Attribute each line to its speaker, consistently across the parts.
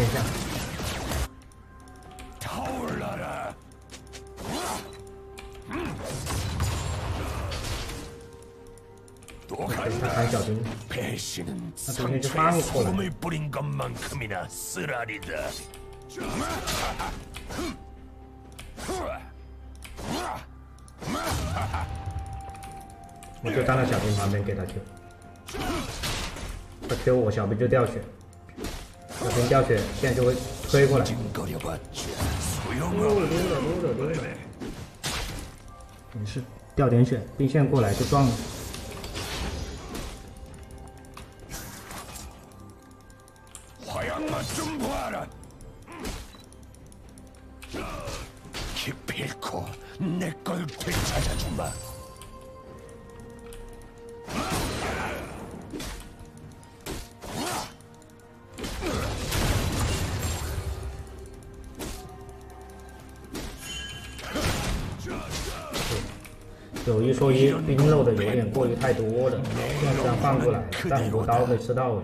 Speaker 1: 投降！偷
Speaker 2: 了的！嗯！
Speaker 1: 躲开！背叛
Speaker 2: 者，配信是丧尽만큼이나쓰라리 다。
Speaker 1: 我就站到小兵旁边给他 Q，他 Q 我小兵就掉血。小心掉血，现在就会飞过来。你是掉点血，兵线过来就撞了。冰冰肉的有点过于太多了现在这样放过来但很多刀会吃到我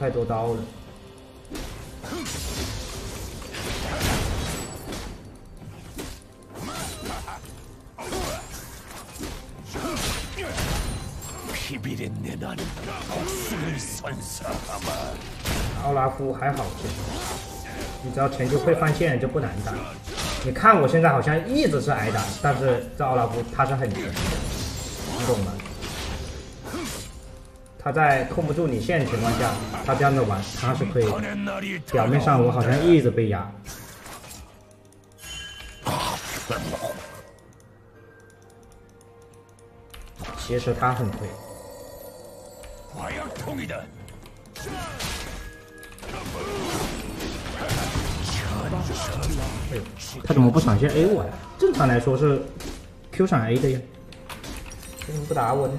Speaker 1: 太多刀了。奥拉夫还好你只要前期会放线就不难打。你看我现在好像一直是挨打，但是在奥拉夫他是很强，你懂吗？他在控不住你线的情况下，他这样的玩，他是可以。表面上我好像一直被压。其实他很脆。他怎么不闪现 a 我呀？正常来说是 q 闪 a 的呀，为怎么不打我呢？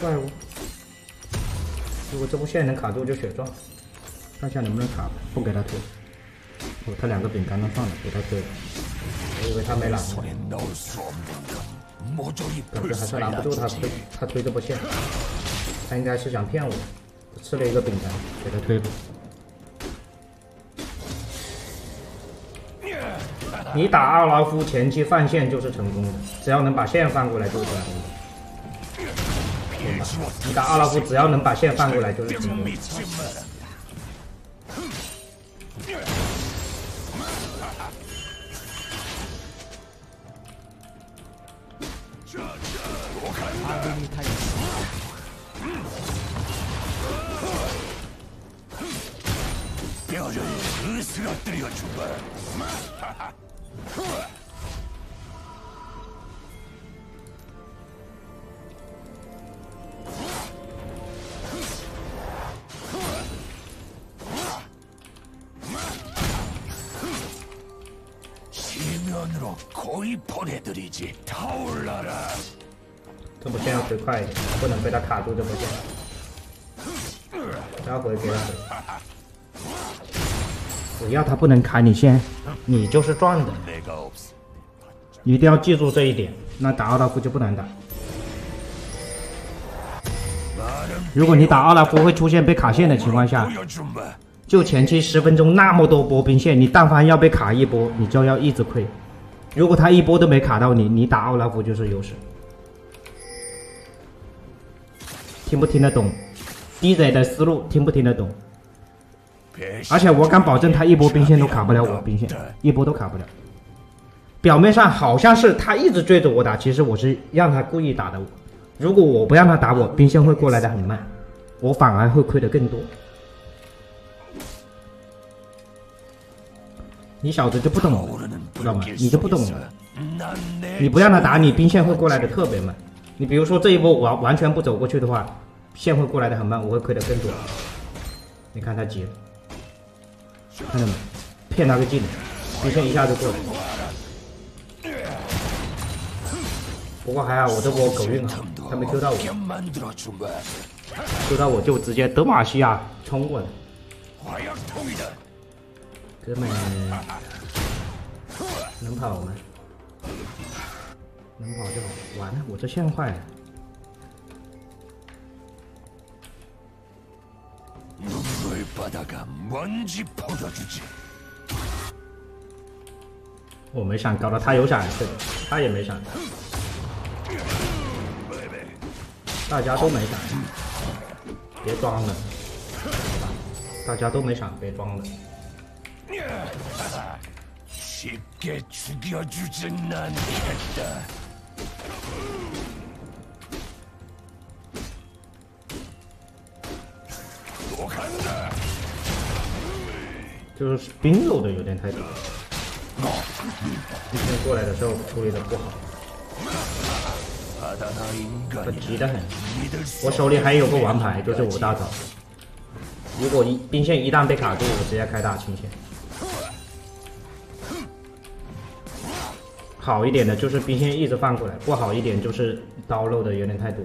Speaker 1: 怪物。如果这波线能卡住就血赚。看一下能不能卡，不给他推。哦，他两个饼干都放了，给他推。我以为他没
Speaker 2: 蓝了。
Speaker 1: 感觉还是拦不住他推，他推这波线。他应该是想骗我，吃了一个饼干，给他推吧。你打奥拉夫前期放线就是成功的，只要能把线放过来就是成功的。对吧你打奥拉夫只要能把线放过来就是成功的。
Speaker 2: 믿지 마라. 뼈를 으스러뜨려 주마. 시면으로 고이 보내드리지 타올라라
Speaker 1: 这波线要推快一点，不能被他卡住这波线。待会给他回。 只要他不能卡你线你就是赚的。一定要记住这一点那打奥拉夫就不难打。如果你打奥拉夫会出现被卡线的情况下就前期十分钟那么多波兵线你但凡要被卡一波你就要一直亏。如果他一波都没卡到你你打奥拉夫就是优势。听不听得懂？Dj 的思路听不听得懂？而且我敢保证，他一波兵线都卡不了我兵线，一波都卡不了。表面上好像是他一直追着我打，其实我是让他故意打的我。如果我不让他打我，兵线会过来的很慢，我反而会亏的更多。你小子就不懂了，知道吗？你就不懂了。你不让他打你，兵线会过来的特别慢。你比如说这一波完完全不走过去的话，线会过来的很慢，我会亏的更多。你看他急了。看见没？骗他个技能，提升一下就过了。不过还好，我这波狗运好，他没 Q 到我，Q 到我就直接德玛西亚冲过来。哥们，能跑吗？能跑就好。完了，我这线坏了。
Speaker 2: 바다가 뭔지 보여주지.
Speaker 1: 我没闪，搞得他有闪，对，他也没闪，大家都没闪，别装了，大家都没闪，别装了。
Speaker 2: 쉽게 죽여주진 않겠다.
Speaker 1: 就是兵漏的有点太多了，今天过来的时候处理的不好，
Speaker 2: 我
Speaker 1: 急得很，我手里还有个王牌，就是五大招。如果一兵线一旦被卡住，我直接开大清线。好一点的就是兵线一直放过来，不好一点就是刀漏的有点太多。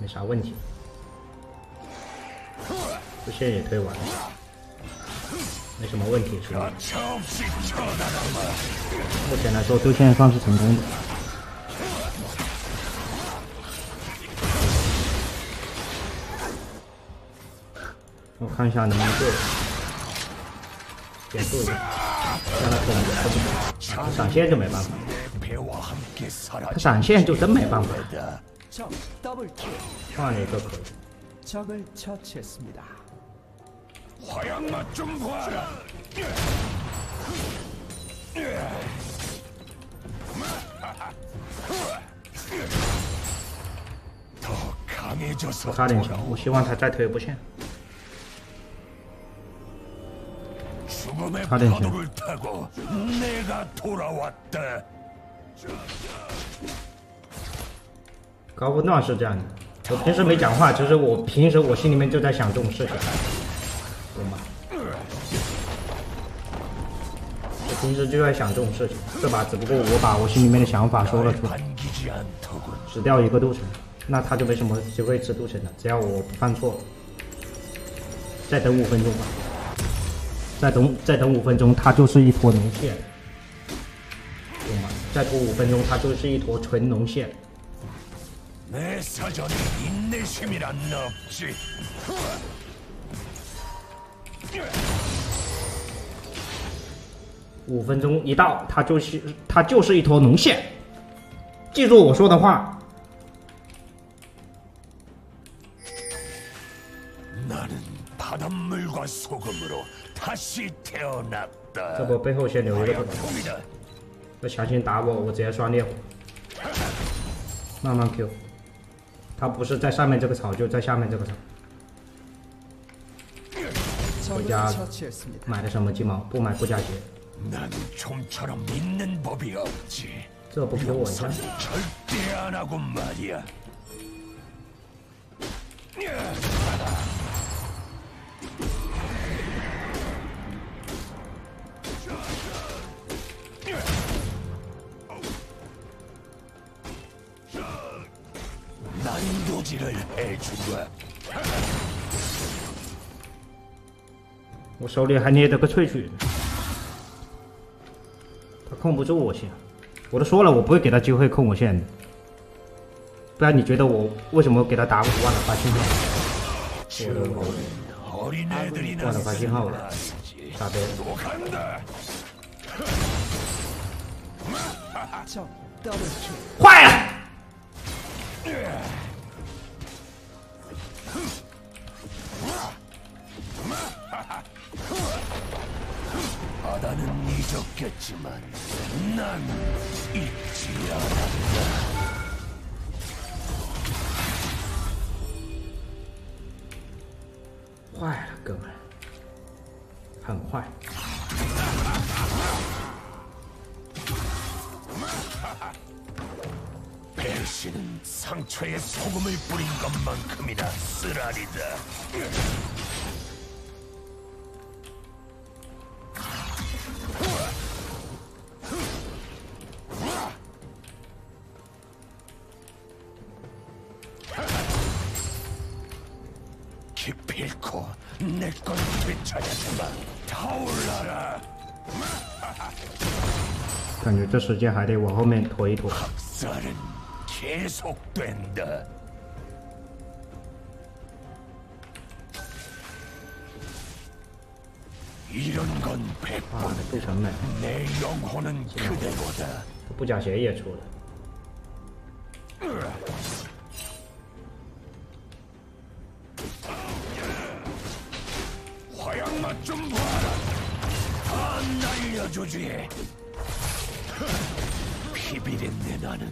Speaker 1: 没啥问题。这线也推完了，没什么问题是吧？目前来说，丢线算是成功的。我看一下能不能过。减速一下，让他冲过去。他闪现就没办法，他闪现就真没办法。
Speaker 3: 적 더블킬.
Speaker 1: 换了一个可以，
Speaker 3: 적을 처치했습니다.
Speaker 2: 화양 맛좀 봐라. 더 강해져서
Speaker 1: 我差点
Speaker 2: 돌아오.
Speaker 1: 强，我希望他再推一波线。
Speaker 2: 죽음의
Speaker 1: 가렌 씨.
Speaker 2: 파도를 타고 내가 돌아왔다.
Speaker 1: 高分段是这样的。我平时没讲话，其实我平时我心里面就在想这种事情，懂吗？我平时就在想这种事情，这把只不过我把我心里面的想法说了出来。只掉一个镀城，那他就没什么机会吃镀城了。只要我不犯错，再等五分钟吧。再等再等五分钟，他就是一坨脓线，懂吗？再拖五分钟，他就是一坨纯脓线。
Speaker 2: 내 사전에 인내심이란 없지.
Speaker 1: 五分钟一到，它就是它就是一坨脓线。记住我说的话，
Speaker 2: 나는 바닷물과 소금으로 다시
Speaker 1: 这
Speaker 2: 태어났다.
Speaker 1: 波背后先留一个
Speaker 2: 화약
Speaker 1: 盾，
Speaker 2: 통이다.
Speaker 1: 要强行打我，我直接刷烈火，慢慢 Q。 他不是在上面这个草，就在下面这个草。
Speaker 3: 回家
Speaker 1: 买的什么鸡毛？不买不加血。这不给我一下。我手里还捏着个萃取，他控不住我线，我都说了我不会给他机会控我线，不然你觉得我为什么给他打五万的发信号？他忘
Speaker 2: 了发信
Speaker 3: 号了，傻逼！
Speaker 1: 坏了！
Speaker 2: 바다는 잊었겠지만 난 잊지 않았다.
Speaker 1: 坏了，哥们儿，很坏。
Speaker 2: 당신은 상처에 소금을 뿌린 것만큼이나 쓰라리다. 기필코 내걸 되찾아주마. 타올라라.
Speaker 1: 感觉这时间还得往后面拖一拖。
Speaker 2: 학살은 계속된다. 이런 건
Speaker 1: 啊
Speaker 2: 백번
Speaker 1: ，不成美，
Speaker 2: 내 영혼은 그대로다.
Speaker 1: 布甲鞋也出了。
Speaker 2: 화양 맛좀 봐라. 다 날려주지. 피비린내 나는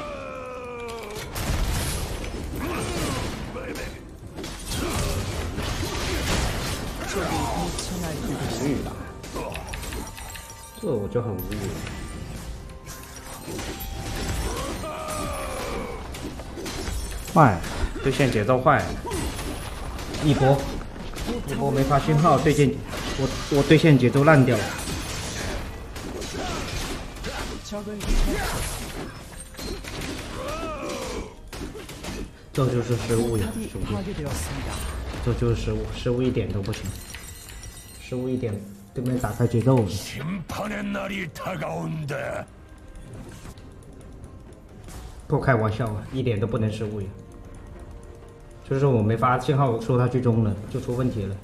Speaker 1: 无语的，这我就很无语。坏，对线节奏坏，一波，一波没发信号，对线，我我对线节奏烂掉了。这就是失误呀，兄弟，这就是失误，失误一点都不行。失误一点，对面打开节奏了。
Speaker 2: 심판의 날이 다가온다.
Speaker 1: 不开玩笑啊，一点都不能失误呀。就是说我没发信号，说他去中了，就出问题了。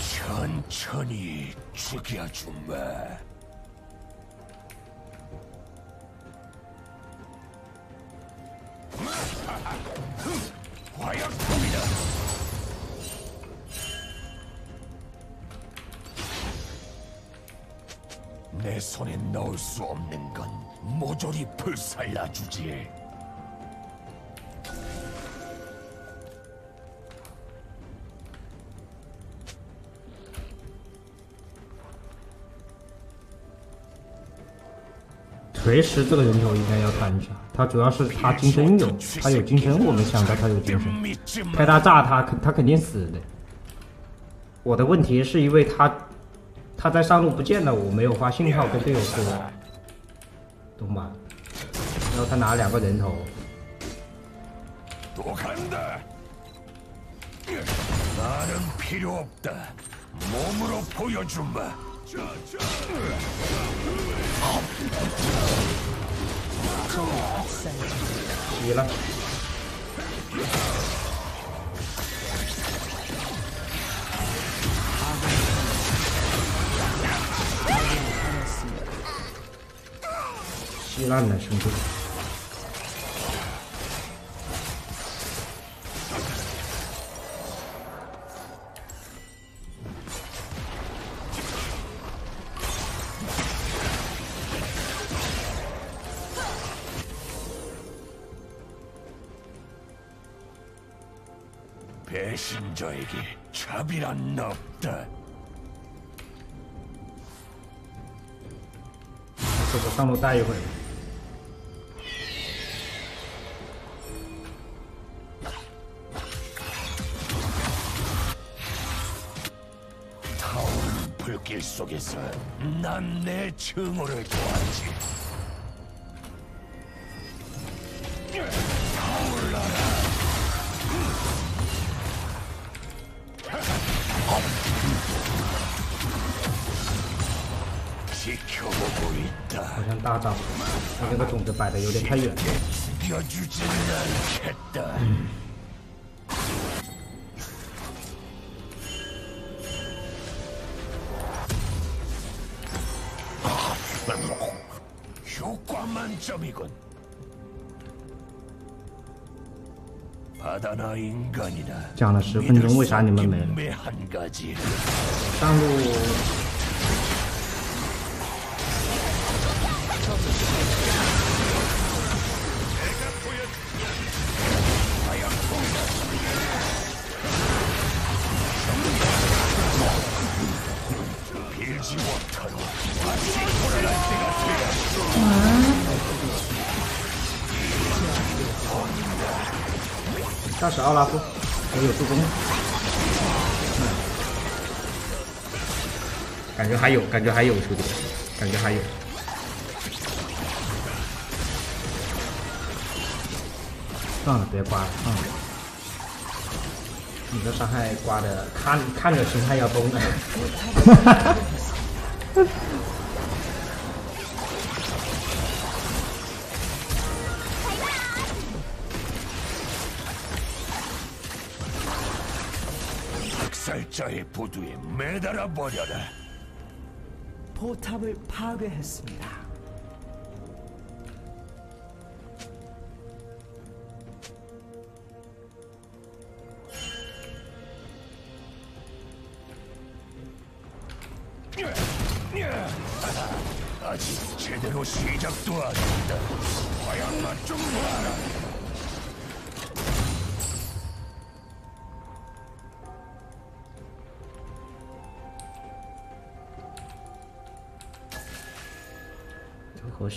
Speaker 2: 천천히 죽여주마. 모조리 불살라주지.
Speaker 1: “锤石”这个人头应该要看一下，他主要是他金身有，他有金身，我没想到他有金身。
Speaker 2: 믿지
Speaker 1: 开大炸他，肯他肯定死的。我的问题是因为他他在上路不见了，我没有发信号跟队友说， 懂吧？然后他拿两个人头。
Speaker 2: 多狠的！나는필요없 다. 몸으로보여주 마.
Speaker 1: 你了。稀烂了，兄弟！
Speaker 2: 배신자에게 자비란 없다.
Speaker 1: 这我上路待一会儿。
Speaker 2: 길 속에서 난 내 증오를 도하지. 타올라라. 지켜보고 있다.
Speaker 1: 好像大招，他这个种子摆的有点太远了。
Speaker 2: 죽여주진 않겠다.
Speaker 1: 讲了十分钟，为啥你们没了？上路。
Speaker 2: 嗯。
Speaker 1: 驾驶奥拉夫。我有助攻。感觉还有，感觉还有兄弟，感觉还有。算了，别刮了，算了。你的伤害刮的，看看着心态要崩了。
Speaker 2: 부두에 매달아 버려라.
Speaker 3: 포탑을 파괴했습니다.
Speaker 2: 아직 제대로 시작도 안 했다. 화양만 좀 봐라.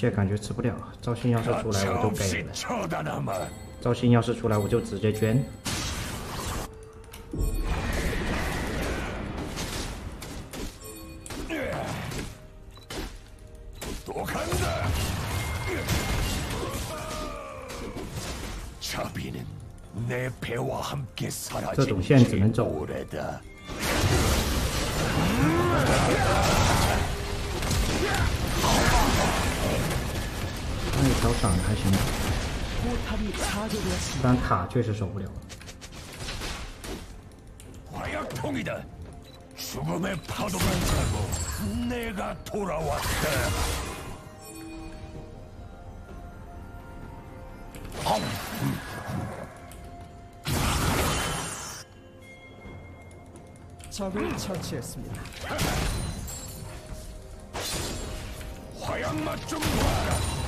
Speaker 1: 这感觉吃不了，赵信要是出来我就给了。赵信要是出来我就直接捐。这种线只能走。
Speaker 2: 오래다.
Speaker 1: 那一条闪还行，
Speaker 3: 포탑이 파괴되었습니다.
Speaker 1: 但塔确实守不了。
Speaker 2: 화약통이다. 죽음의 파도가 타고 내가 돌아왔다.
Speaker 3: 적을 처치했습니다.
Speaker 2: 화양맛 좀 봐라.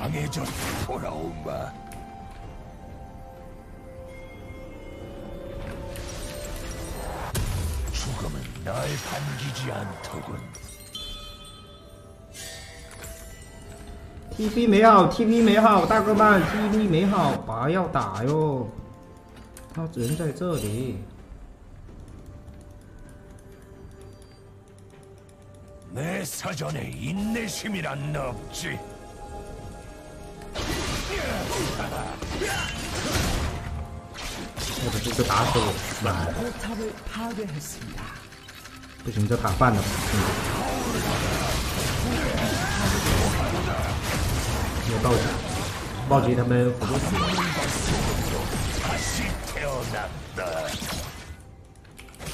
Speaker 2: 더 강해져 돌아오마. 죽음은 날 반기지 않더군.
Speaker 1: TP 没好，TP 没好，大哥们，TP 没好，拔要打哟。他人在这里，
Speaker 2: 내 사전에 인내심이란 없지.
Speaker 1: 打死我，
Speaker 3: 是吧？
Speaker 1: 不行，这打饭呢。有报警，报警他们辅助。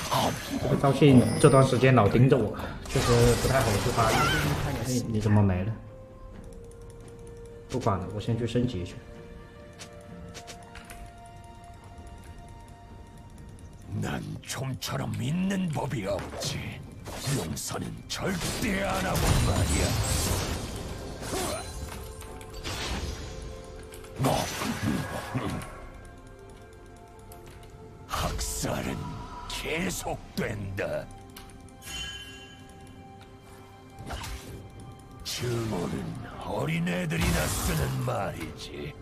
Speaker 2: 好，
Speaker 1: 这个赵信这段时间老盯着我，确实不太好出发。哎，你怎么没了？不管了，我先去升级去。
Speaker 2: 좀처럼 믿는 법이 없지. 용서는 절대 안 하고 말이야. 뭐? 학살은 계속된다. 증오는 어린애들이나 쓰는 말이지.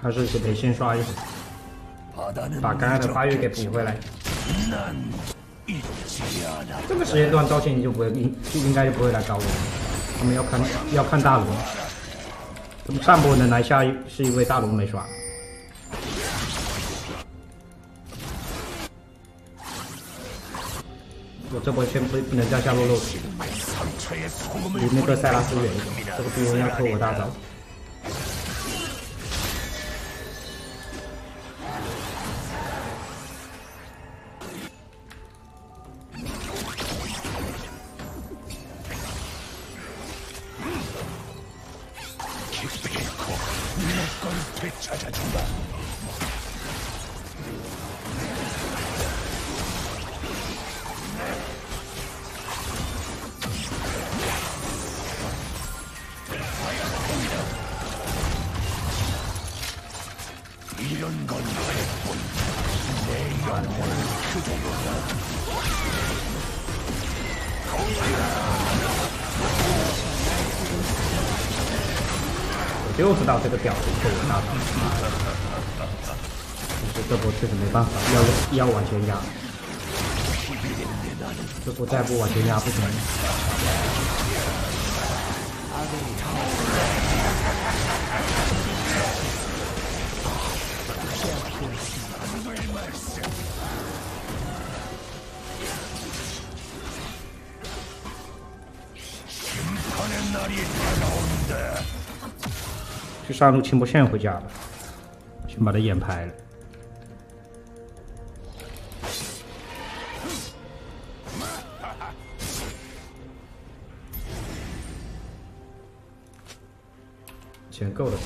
Speaker 1: 还是得先刷一
Speaker 2: 把
Speaker 1: 把刚刚的发育给补回来。这个时间段赵信你就不会应就应该就不会来找我他们要看要看大龙。他们上波能来下是因为大龙没刷。我这波先不不能
Speaker 2: 加夏洛洛
Speaker 1: 离那个塞拉斯远一点这个逼人要偷我大招。我再不往前压不行。去上路清波线回家吧，先把他眼拍了。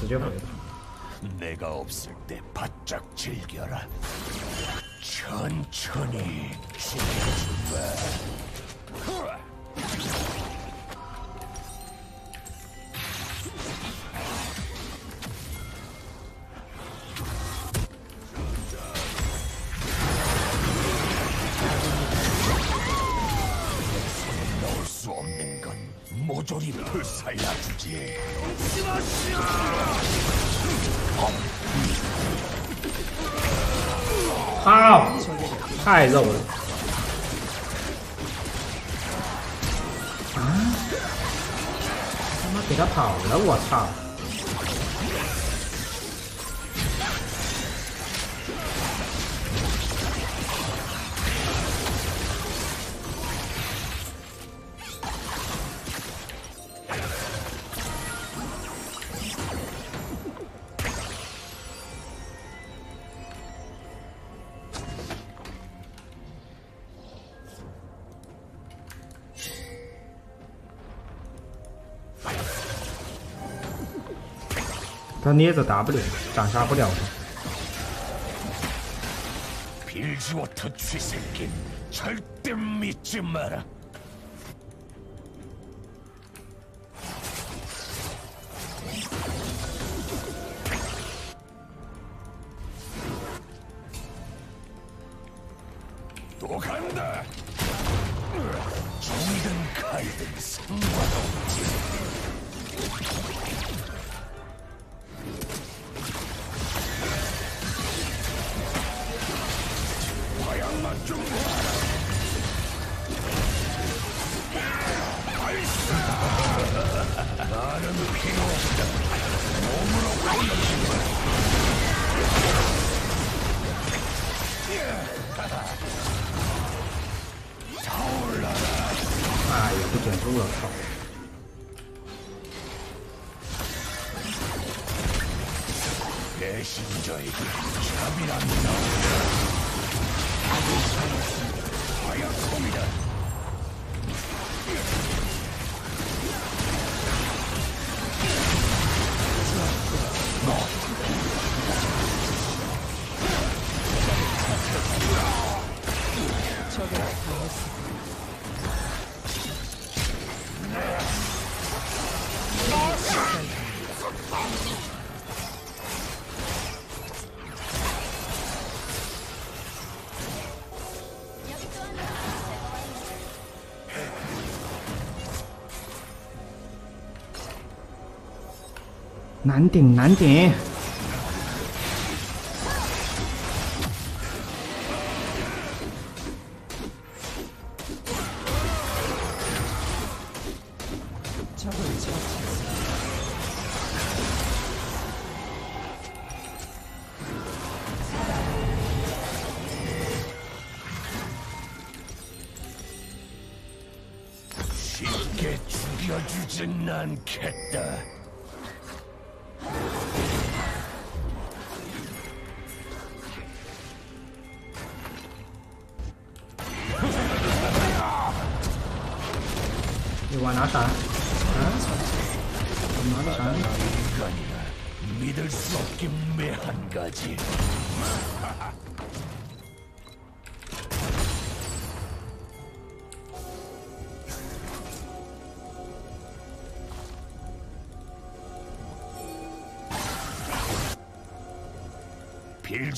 Speaker 1: 쓰죠 그래도 뭐.
Speaker 2: 내가 없을 때 바짝 즐겨라. 천천히 즐겨준다
Speaker 1: 给他跑了，我操！他捏着 W，斩杀不了他。
Speaker 2: 빌지워터 쥐새낀 절대 믿지 마라. 나는 필요 없다. 몸으로 보여주마. 타올라라.
Speaker 1: 哎呀，不减速了，操！
Speaker 2: 배신자에게 잡이란 나오라. 화
Speaker 1: 难顶难顶！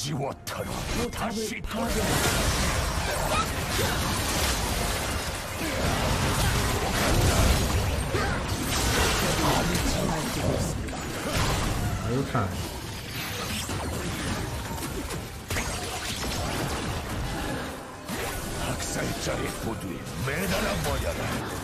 Speaker 2: 味わったら確か
Speaker 1: だ有
Speaker 3: 惨。白
Speaker 2: 菜チャレットで目や。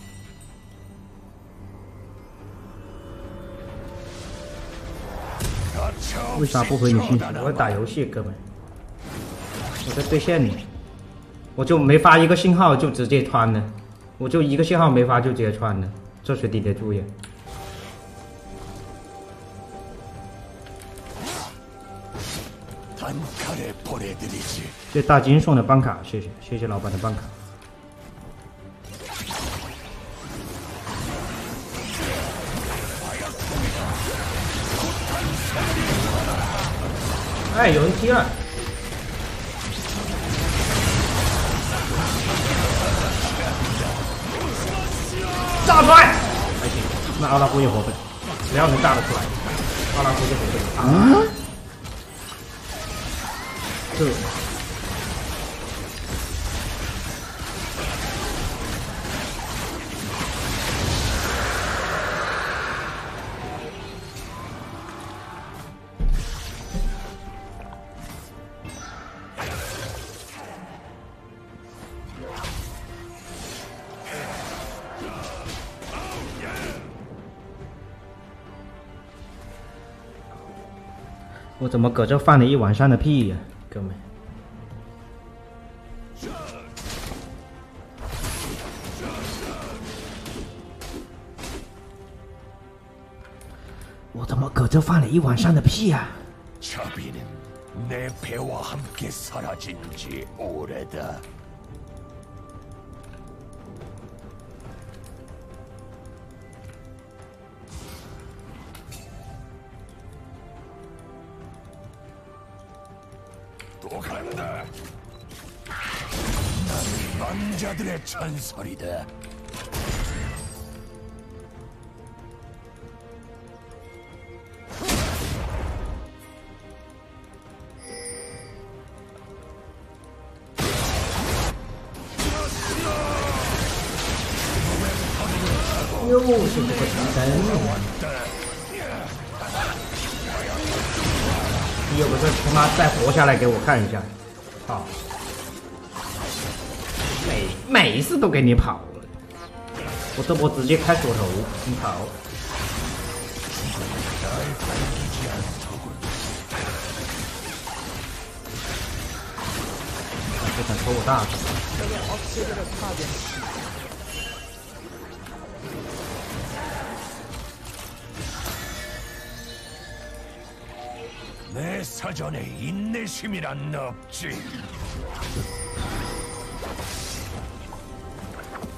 Speaker 1: 为啥不回你信息？我打游戏，哥们，我在对线呢，我就没发一个信号就直接穿了，我就一个信号没发就直接穿了，这谁顶得
Speaker 2: 住
Speaker 1: 呀？这大金送的办卡，谢谢谢谢老板的办卡。哎，有人踢了。炸出来！还行，那阿拉夫也活不了，只要能炸得出来，阿拉夫就活不了。啊？这。怎么搁这放了一晚上的屁呀、哥们？我怎么搁这放了一晚上的屁呀、
Speaker 2: 자비는 내 배와 함께 사라진 지 오래다. 망자들의 전설이다.
Speaker 1: 아, 又是这个神我！你有个事他妈再活下来给我看一下， 每每次都给你跑了，我这波直接开锁头，你跑！啊这想抽我大手。
Speaker 3: 적의 억제기를 파괴했습니다.
Speaker 2: 내 사전에 인내심이란 없지.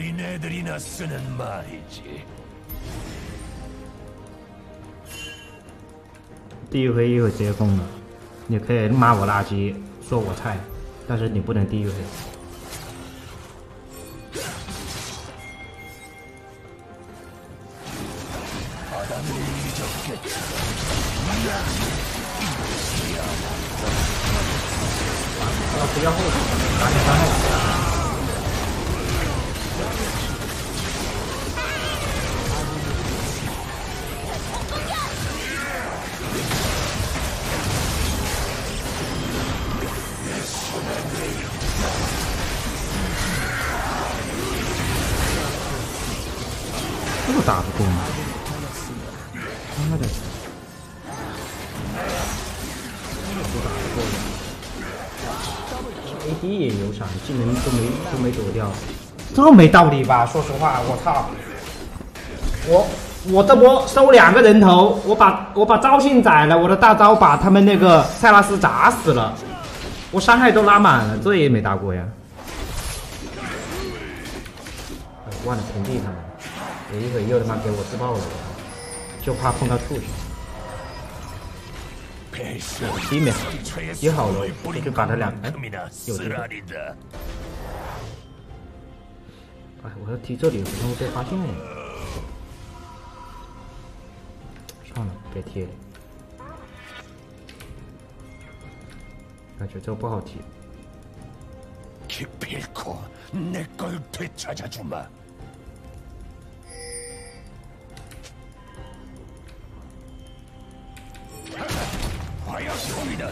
Speaker 2: 어린애들이나 쓰는 말이지.
Speaker 1: 地狱黑一会直接封了，你可以骂我垃圾，说我菜，但是你不能地狱黑。 这没道理吧？说实话，我操，我我这波收两个人头，我把我把赵信宰了，我的大招把他们那个塞拉斯砸死了，我伤害都拉满了，这也没打过呀。忘了屏蔽他们，等一会又他妈给我自爆了，就怕碰到吐血。
Speaker 2: 我踢秒
Speaker 1: 也好了，我就把他两，哎，有这个。哎我要踢这里然后被发现算了别踢了。感觉这个不好提。要的。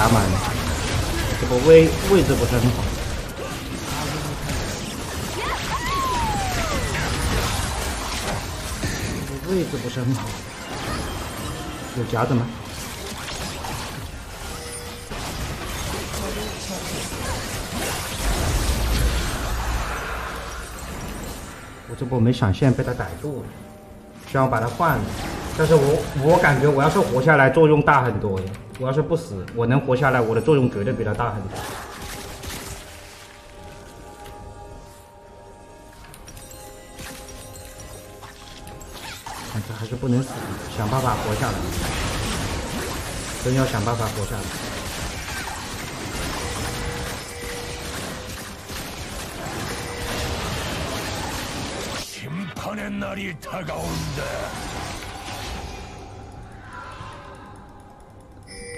Speaker 1: 打满了，这个位位置不是很好。位置不是很好，有夹子吗？我这波没闪现被他逮住了，需要把他换了。但是我我感觉我要是活下来作用大很多呀。我要是不死，我能活下来，我的作用绝对比他大很多。但是还是不能死，想办法活下来，真要想办法活下来。
Speaker 2: 심판의 날이 다가온다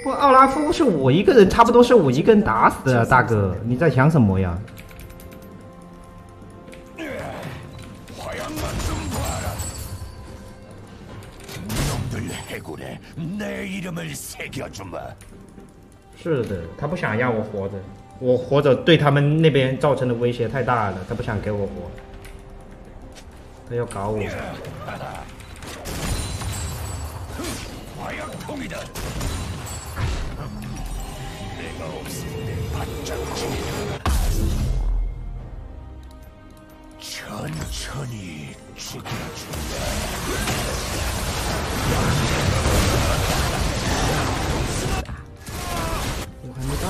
Speaker 1: 不，奥拉夫是我一个人，差不多是我一个人打死的，大哥，你在想什么呀？是的，他不想让我活着，我活着对他们那边造成的威胁太大了，他不想给我活，他要搞我。
Speaker 2: 천천히 죽여준다
Speaker 1: 我还没到。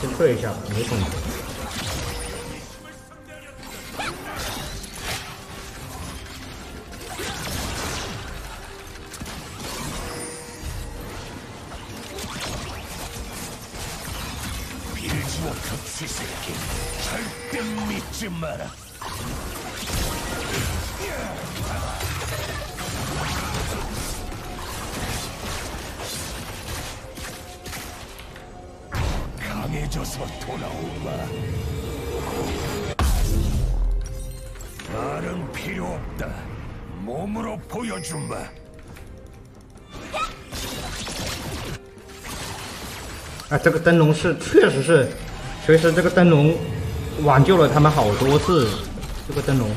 Speaker 1: 先退一下吧，没动
Speaker 2: 这个灯笼是确实是，所以说这个灯笼挽救了他们好多次。这个灯笼，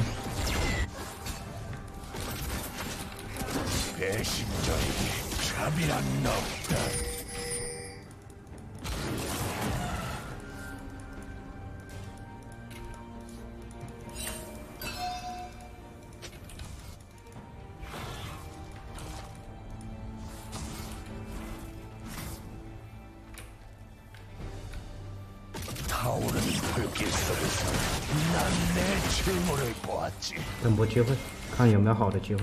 Speaker 2: 等波机会，看有没有好的机会。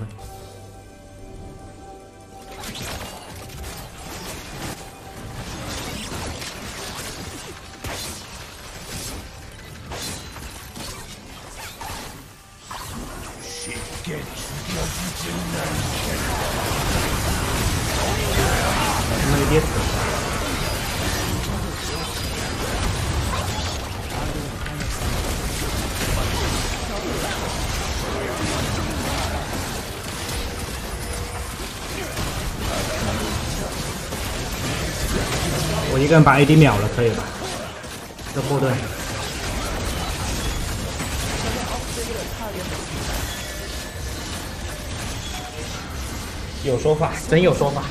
Speaker 2: 这样把 AD 秒了，可以吧？这后盾。有说法，真有说法。